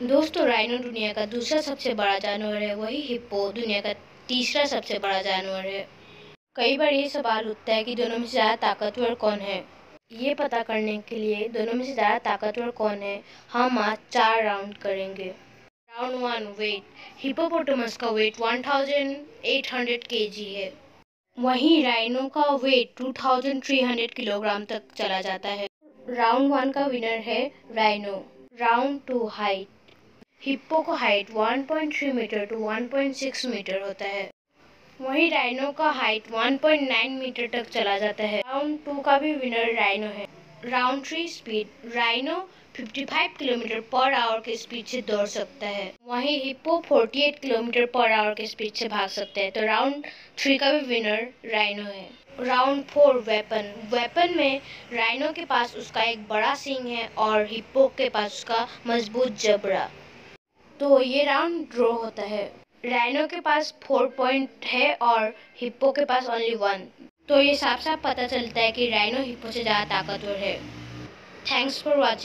दोस्तों राइनो दुनिया का दूसरा सबसे बड़ा जानवर है, वही हिप्पो दुनिया का तीसरा सबसे बड़ा जानवर है। कई बार ये सवाल उठता है कि दोनों में से ज़्यादा ताकतवर कौन है? ये पता करने के लिए दोनों में से ज़्यादा ताकतवर कौन है, हम आज चार राउंड करेंगे। राउंड वन वेट हिपोपोटामस का वेट 1800 केजी है। वहीं राइनो का वेट 2300 किलोग्राम तक चला जाता है। राउंड वन का विनर है rhino round two height hippo का हाइट 1.3 मीटर टू 1.6 मीटर होता है। वहीं राइनो का हाइट 1.9 मीटर तक चला जाता है। राउंड टू का भी विनर राइनो है। Round three speed rhino 55 kilometre per hour के स्पीड से दौड़ सकता है। वहीं हिप्पो 48 किलोमीटर पर आवर के स्पीड से भाग सकता है। तो राउंड थ्री का भी विनर राइनो है। राउंड फोर वेपन वेपन में राइनो के पास उसका एक बड़ा सिंह है और हिप्पो के पास उसका मज़बूत जबड़ा तो ये राउंड ड्रॉ होता है। राइनो के पास फोर पॉइंट है और हिप्पो के पास ओनली वन तो ये साफ़ साफ़ पता चलता है कि राइनो हिप्पो से ज़्यादा ताकतवर है। Thanks for watching